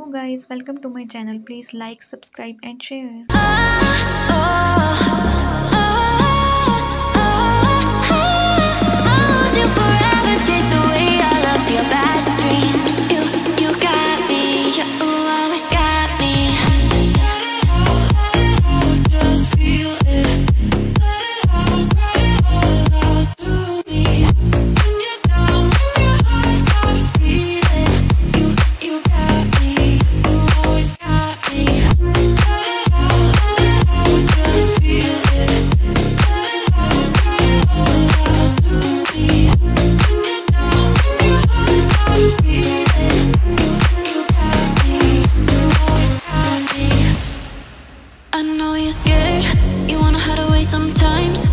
hello guys. Welcome to my channel. Please like subscribe and share ah, ah, ah. Know you're scared, you wanna hide away sometimes.